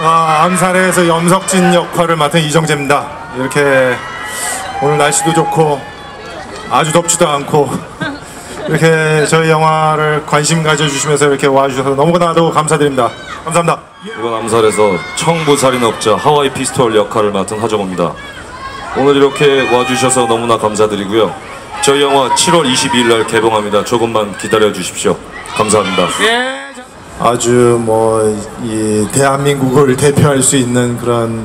아, 암살에서 염석진 역할을 맡은 이정재입니다. 이렇게 오늘 날씨도 좋고 아주 덥지도 않고 이렇게 저희 영화를 관심 가져주시면서 이렇게 와주셔서 너무나도 감사드립니다. 감사합니다. 이번 암살에서 청부살인업자 하와이 피스톨 역할을 맡은 하정우입니다. 오늘 이렇게 와주셔서 너무나 감사드리고요. 저희 영화 7월 22일 날 개봉합니다. 조금만 기다려 주십시오. 감사합니다. 아주 뭐 이 대한민국을 대표할 수 있는 그런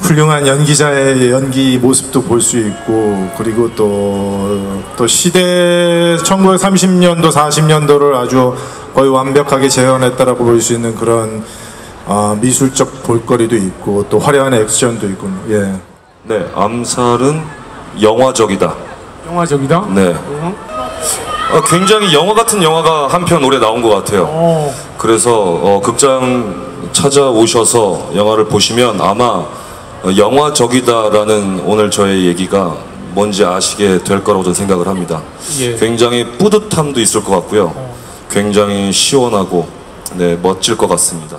훌륭한 연기자의 연기 모습도 볼 수 있고 그리고 또, 또 시대 1930년도 40년도를 아주 거의 완벽하게 재현했다라고 볼 수 있는 그런 아, 미술적 볼거리도 있고 또 화려한 액션도 있고 예. 네, 암살은 영화적이다. 영화적이다. 네. 어, 굉장히 영화 같은 영화가 한 편 올해 나온 것 같아요. 어, 그래서 어, 극장 찾아오셔서 영화를 보시면 아마 어, 영화적이다라는 오늘 저의 얘기가 뭔지 아시게 될 거라고 저는 생각을 합니다. 예. 굉장히 뿌듯함도 있을 것 같고요. 굉장히 시원하고 네, 멋질 것 같습니다.